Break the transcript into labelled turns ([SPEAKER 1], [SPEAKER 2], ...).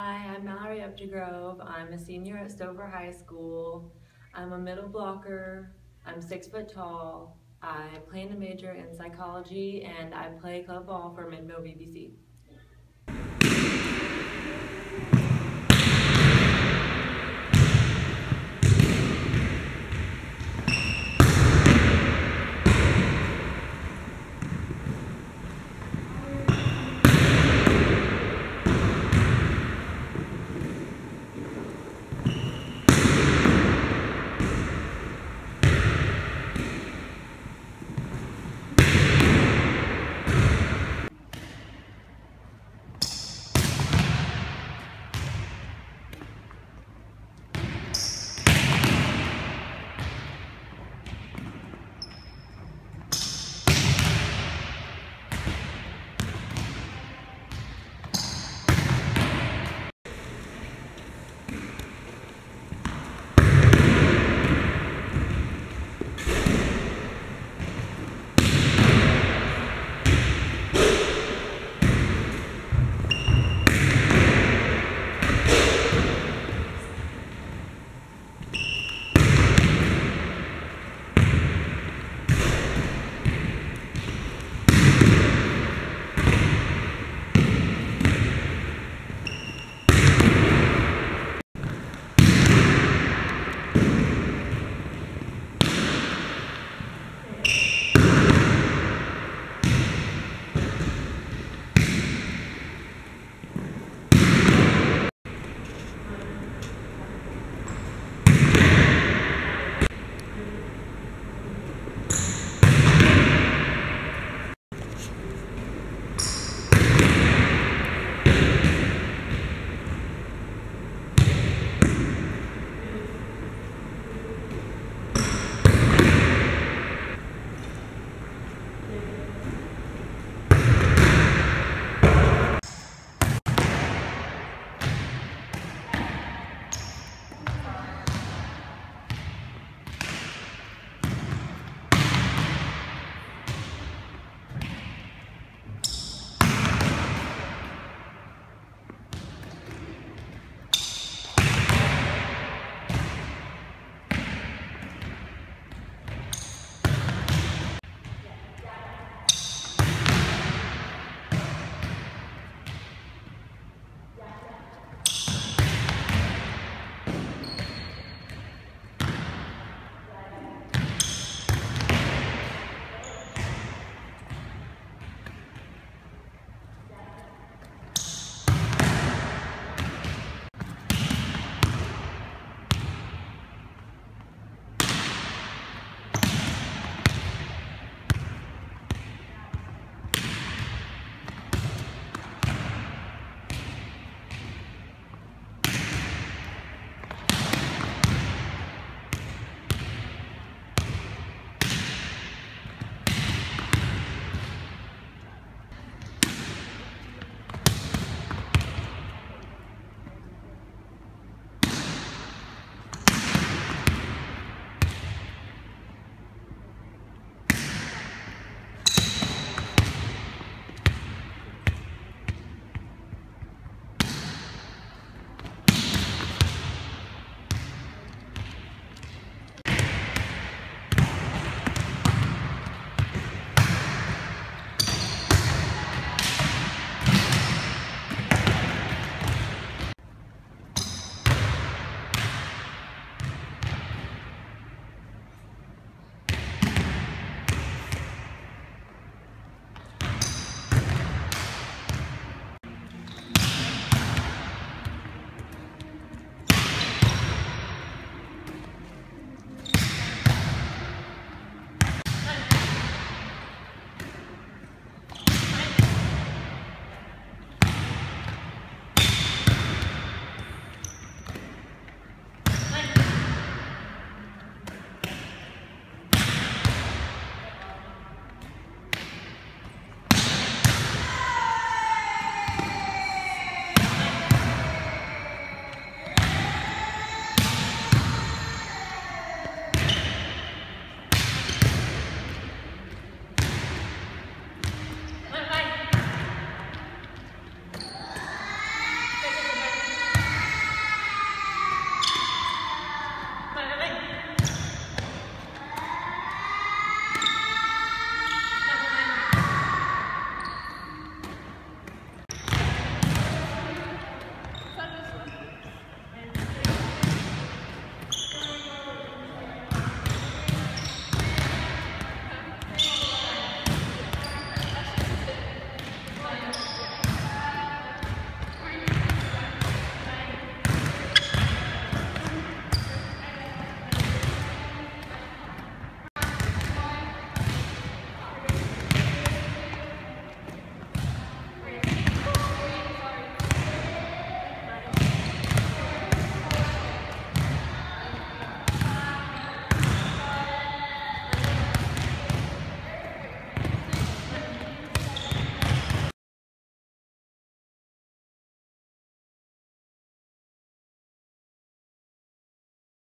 [SPEAKER 1] Hi, I'm Mallory Uptegrove. I'm a senior at Stover High School. I'm a middle blocker. I'm six foot tall. I plan to major in psychology and I play club ball for Midville BBC.